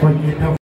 When you know